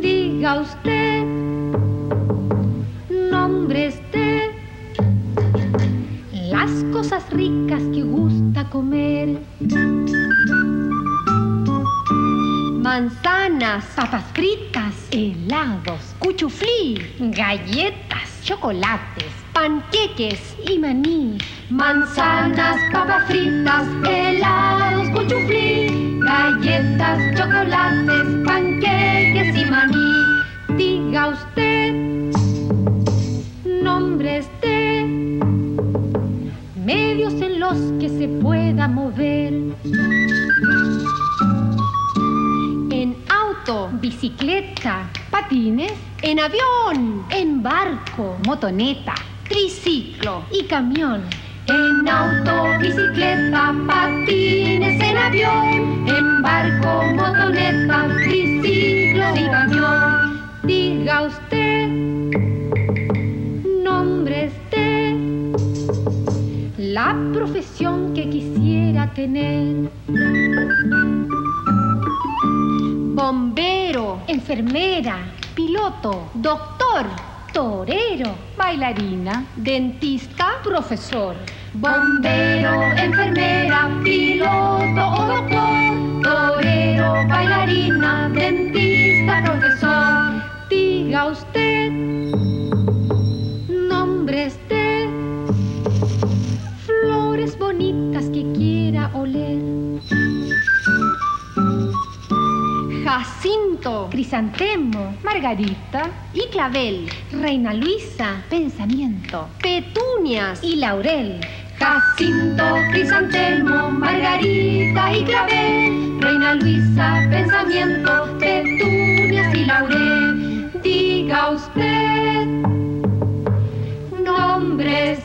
Diga usted, nombre usted, las cosas ricas que Manzanas, papas fritas, helados, cuchuflí, galletas, chocolates, panqueques y maní. Manzanas, papas fritas, helados, cuchuflí, galletas, chocolates, panqueques y maní. Diga usted, nombres de medios en los que se pueda mover. Bicicleta, patines, en avión, en barco, motoneta, triciclo y camión. En auto, bicicleta, patines, en avión, en barco, motoneta, triciclo y camión. Diga usted, nombres de la profesión que quisiera tener. Bombero, enfermera, piloto, doctor, torero, bailarina, dentista, profesor. Bombero, enfermera, piloto o doctor, torero, bailarina, dentista, profesor. Diga usted nombres de flores bonitas que quiera oler. Jacinto, Crisantemo, Margarita y Clavel, Reina Luisa, Pensamiento, Petunias y Laurel. Jacinto, Crisantemo, Margarita y Clavel, Reina Luisa, Pensamiento, Petunias y Laurel. Diga usted nombres